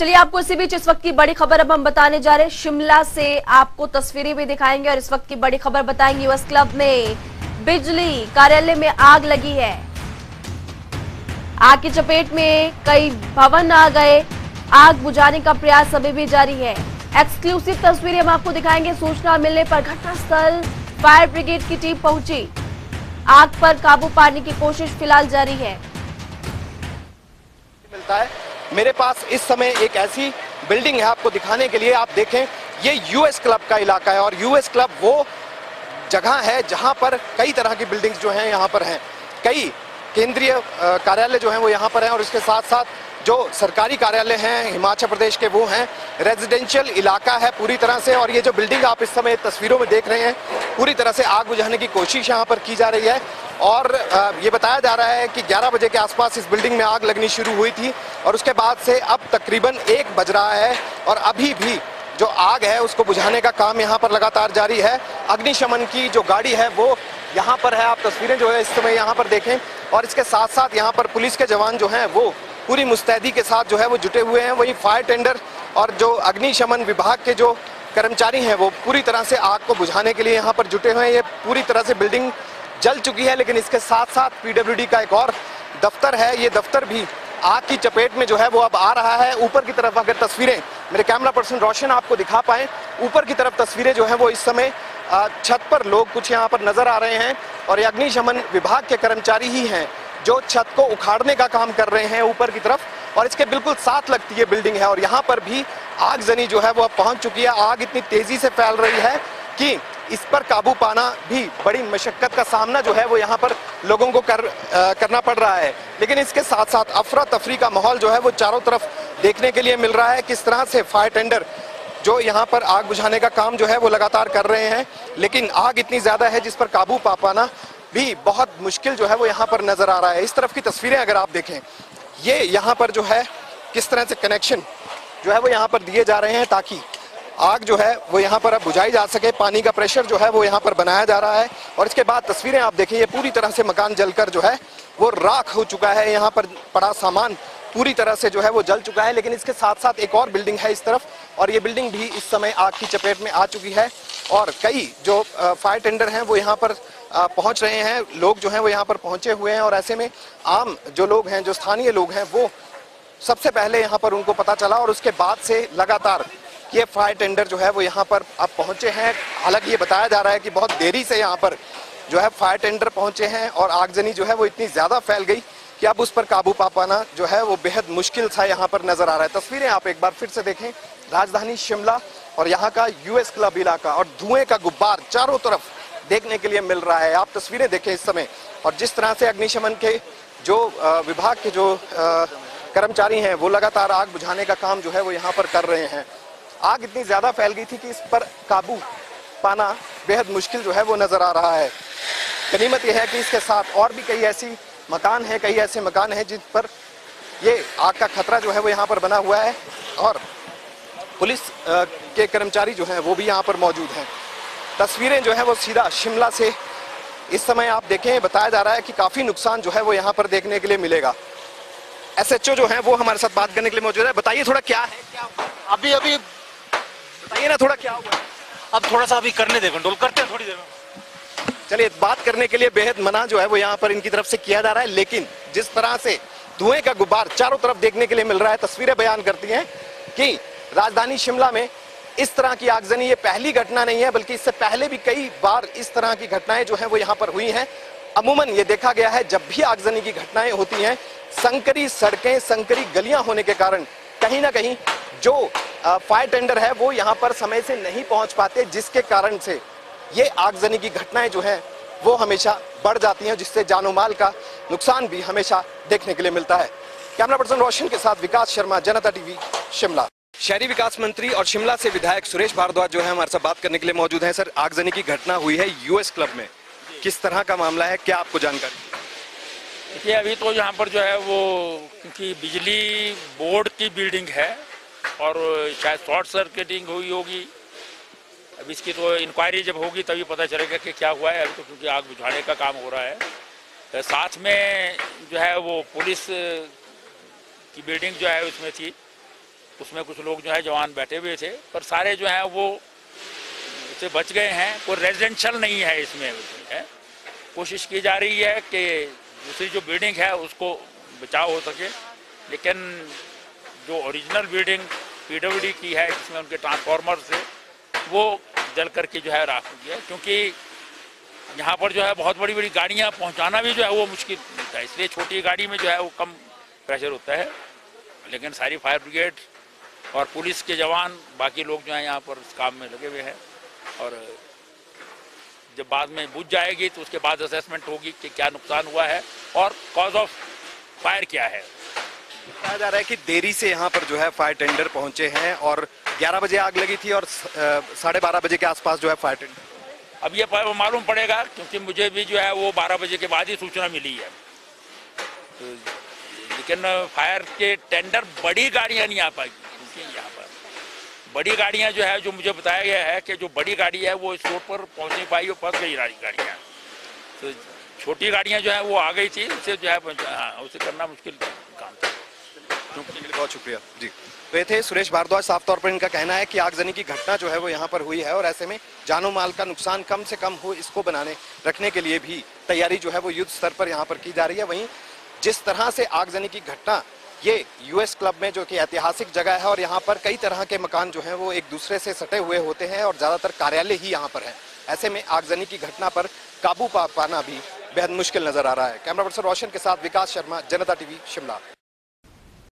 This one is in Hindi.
चलिए आपको इसी बीच इस वक्त की बड़ी खबर अब हम बताने जा रहे हैं। शिमला से आपको तस्वीरें भी दिखाएँगे और इस वक्त की बड़ी खबर बताएँगे। यूएस क्लब में बिजली कार्यालय में आग लगी है। आग की चपेट में कई भवन आ गए। आग बुझाने का प्रयास अभी भी जारी है। एक्सक्लूसिव तस्वीरें हम आपको दिखाएँगे। सूचना मिलने पर घटनास्थल फायर ब्रिगेड की टीम पहुँची। आग पर काबू पाने की कोशिश फ़िलहाल जारी है। मिलता है। मेरे पास इस समय एक ऐसी बिल्डिंग है आपको दिखाने के लिए। आप देखें, ये यूएस क्लब का इलाका है और यूएस क्लब वो जगह है जहाँ पर कई तरह की बिल्डिंग्स जो हैं यहाँ पर हैं। कई केंद्रीय कार्यालय जो हैं वो यहाँ पर हैं और इसके साथ साथ जो सरकारी कार्यालय हैं, हिमाचल प्रदेश के वो हैं रेजिडेंशियल इलाका है पूरी तरह से और ये जो बिल्डिंग आप इस समय तस्वीरों में देख रहे हैं, पूरी तरह से आग बुझाने की कोशिश यहाँ पर की जा रही है और ये बताया जा रहा है कि 11 बजे के आसपास इस बिल्डिंग में आग लगनी शुरू हुई थी और उसके बाद से अब तकरीबन एक बज रहा है और अभी भी जो आग है उसको बुझाने का काम यहाँ पर लगातार जारी है। अग्निशमन की जो गाड़ी है वो यहाँ पर है, आप तस्वीरें जो है इस समय यहाँ पर देखें और इसके साथ साथ यहाँ पर पुलिस के जवान जो हैं वो पूरी मुस्तैदी के साथ जो है वो जुटे हुए हैं, वही फायर टेंडर और जो अग्निशमन विभाग के जो कर्मचारी हैं वो पूरी तरह से आग को बुझाने के लिए यहाँ पर जुटे हुए हैं। ये पूरी तरह से बिल्डिंग जल चुकी है, लेकिन इसके साथ साथ पीडब्ल्यूडी का एक और दफ्तर है। ये दफ्तर भी आग की चपेट में जो है वो अब आ रहा है। ऊपर की तरफ़ अगर तस्वीरें, मेरे कैमरा पर्सन रोशन आपको दिखा पाए, ऊपर की तरफ़ तस्वीरें जो हैं वो इस समय छत पर लोग कुछ यहाँ पर नज़र आ रहे हैं और ये अग्निशमन विभाग के कर्मचारी ही हैं। जो छत को उखाड़ने का काम कर रहे हैं ऊपर की तरफ़ और इसके बिल्कुल साथ लगती है बिल्डिंग है और यहाँ पर भी आगजनी जो है वो अब पहुँच चुकी है। आग इतनी तेज़ी से फैल रही है कि इस पर काबू पाना भी बड़ी मशक्कत का सामना जो है वो यहाँ पर लोगों को कर आ, करना पड़ रहा है। लेकिन इसके साथ साथ अफरा तफरी का माहौल जो है वो चारों तरफ़ देखने के लिए मिल रहा है किस तरह से फायर टेंडर जो यहाँ पर आग बुझाने का काम जो है वो लगातार कर रहे हैं। लेकिन आग इतनी ज़्यादा है जिस पर काबू पा पाना भी बहुत मुश्किल जो है वो यहाँ पर नज़र आ रहा है। इस तरफ़ की तस्वीरें अगर आप देखें, ये यहाँ पर जो है किस तरह से कनेक्शन जो है वो यहाँ पर दिए जा रहे हैं ताकि आग जो है वो यहाँ पर अब बुझाई जा सके, पानी का प्रेशर जो है वो यहाँ पर बनाया जा रहा है। और इसके बाद तस्वीरें आप देखें, ये पूरी तरह से मकान जलकर जो है वो राख हो चुका है। यहाँ पर पड़ा सामान पूरी तरह से जो है वो जल चुका है, लेकिन इसके साथ साथ एक और बिल्डिंग है इस तरफ़, और ये बिल्डिंग भी इस समय आग की चपेट में आ चुकी है। और कई जो फायर टेंडर हैं वो यहाँ पर पहुँच रहे हैं, लोग जो हैं वो यहाँ पर पहुँचे हुए हैं और ऐसे में आम जो लोग हैं, जो स्थानीय लोग हैं, वो सबसे पहले यहाँ पर उनको पता चला और उसके बाद से लगातार ये फायर टेंडर जो है वो यहाँ पर अब पहुँचे हैं। हालाँकि ये बताया जा रहा है कि बहुत देरी से यहाँ पर जो है फायर टेंडर पहुँचे हैं और आगजनी जो है वो इतनी ज़्यादा फैल गई कि अब उस पर काबू पा पाना जो है वो बेहद मुश्किल सा यहाँ पर नज़र आ रहा है। तस्वीरें आप एक बार फिर से देखें। राजधानी शिमला और यहाँ का यूएस क्लब इलाका और धुएँ का गुब्बार चारों तरफ़ देखने के लिए मिल रहा है। आप तस्वीरें देखें इस समय। और जिस तरह से अग्निशमन के जो विभाग के जो कर्मचारी हैं, वो लगातार आग बुझाने का काम जो है वो यहाँ पर कर रहे हैं। आग इतनी ज़्यादा फैल गई थी कि इस पर काबू पाना बेहद मुश्किल जो है वो नज़र आ रहा है। गनीमत यह है कि इसके साथ और भी कई ऐसी मकान हैं, कई ऐसे मकान हैं जिन पर ये आग का खतरा जो है वो यहाँ पर बना हुआ है। और पुलिस के कर्मचारी जो हैं वो भी यहाँ पर मौजूद हैं। तस्वीरें जो है वो सीधा शिमला से इस समय आप देखें बताया जा रहा है कि काफ़ी नुकसान जो है वो यहाँ पर देखने के लिए मिलेगा। एसएचओ जो है वो हमारे साथ बात करने के लिए मौजूद है। बताइए थोड़ा क्या है क्या हुआ? अभी अभी बताइए ना थोड़ा क्या हुआ? अब थोड़ा सा अभी करने दे कंट्रोल करते हैं थोड़ी देर में। चलिए बात करने के लिए बेहद मना जो है वो यहाँ पर इनकी तरफ़ से किया जा रहा है लेकिन जिस तरह से धुएँ का गुब्बार चारों तरफ़ देखने के लिए मिल रहा है तस्वीरें बयान करती हैं कि राजधानी शिमला में इस तरह की आगजनी, ये पहली घटना नहीं है, बल्कि इससे पहले भी कई बार इस तरह की घटनाएँ जो है वो यहाँ पर हुई हैं। अमूमन ये देखा गया है, जब भी आगजनी की घटनाएँ होती हैं, संकरी सड़कें, संकरी गलियाँ होने के कारण कहीं ना कहीं जो फायर टेंडर है, वो यहाँ पर समय से नहीं पहुँच पाते, जिसके कारण से ये आगजनी की घटनाएँ जो हैं, वो हमेशा बढ़ जाती हैं, जिससे जानो माल का नुकसान भी हमेशा देखने के लिए मिलता है। कैमरा पर्सन रोशन के साथ विकास शर्मा, जनता टीवी, शिमला। शहरी विकास मंत्री और शिमला से विधायक सुरेश भारद्वाज जो है, हमारे साथ बात करने के लिए मौजूद हैं। सर, आगजनी की घटना हुई है यूएस क्लब में। किस तरह का मामला है? क्या आपको जानकारी? देखिए, अभी तो यहाँ पर जो है वो क्योंकि बिजली बोर्ड की बिल्डिंग है और शायद शॉर्ट सर्किटिंग हुई होगी। अब इसकी तो इंक्वायरी जब होगी तभी पता चलेगा कि क्या हुआ है। अभी तो क्योंकि आग बुझाने का काम हो रहा है। तो साथ में जो है वो पुलिस की बिल्डिंग जो है उसमें थी। उसमें कुछ लोग जो है जवान बैठे हुए थे, पर सारे जो है वो से बच गए हैं, कोई रेजिडेंशल नहीं है इसमें, है। कोशिश की जा रही है कि दूसरी जो बिल्डिंग है उसको बचाव हो सके, लेकिन जो ओरिजिनल बिल्डिंग पीडब्ल्यूडी की है, जिसमें उनके ट्रांसफार्मर से वो जल करके जो है राख हुई है क्योंकि यहाँ पर जो है बहुत बड़ी बड़ी गाड़ियाँ पहुँचाना भी जो है वो मुश्किल होता है, इसलिए छोटी गाड़ी में जो है वो कम प्रेशर होता है, लेकिन सारी फायर ब्रिगेड और पुलिस के जवान बाकी लोग जो हैं यहाँ पर इस काम में लगे हुए हैं। और जब बाद में बुझ जाएगी तो उसके बाद असेसमेंट होगी कि क्या नुकसान हुआ है और कॉज ऑफ़ फायर क्या है। कहा जा रहा है कि देरी से यहाँ पर जो है फायर टेंडर पहुँचे हैं और 11 बजे आग लगी थी और साढ़े बारह बजे के आसपास जो है फायर टेंडर अब ये मालूम पड़ेगा क्योंकि मुझे भी जो है वो 12 बजे के बाद ही सूचना मिली है। तो लेकिन फायर के टेंडर बड़ी गाड़ियाँ नहीं आ पाएगी बड़ी गाड़ियाँ जो है जो मुझे बताया गया है कि जो बड़ी गाड़ी है वो इस रोड पर पहुँच नहीं पाई वो फंस गई गाड़ी गाड़ियाँ तो छोटी गाड़ियाँ जो है वो आ गई थी उसे जो है हाँ, उसे करना मुश्किल काम था। बहुत शुक्रिया। जी। तो ये थे सुरेश भारद्वाज साफ़ तौर पर इनका कहना है कि आगजनी की घटना जो है वो यहाँ पर हुई है और ऐसे में जानो माल का नुकसान कम से कम हो इसको बनाने रखने के लिए भी तैयारी जो है वो युद्ध स्तर पर यहाँ पर की जा रही है। वहीं जिस तरह से आगजनी की घटना ये यूएस क्लब में जो कि ऐतिहासिक जगह है और यहाँ पर कई तरह के मकान जो हैं वो एक दूसरे से सटे हुए होते हैं और ज़्यादातर कार्यालय ही यहाँ पर हैं। ऐसे में आगजनी की घटना पर काबू पा पाना भी बेहद मुश्किल नज़र आ रहा है। कैमरा पर्सन रोशन के साथ विकास शर्मा, जनता टीवी, शिमला।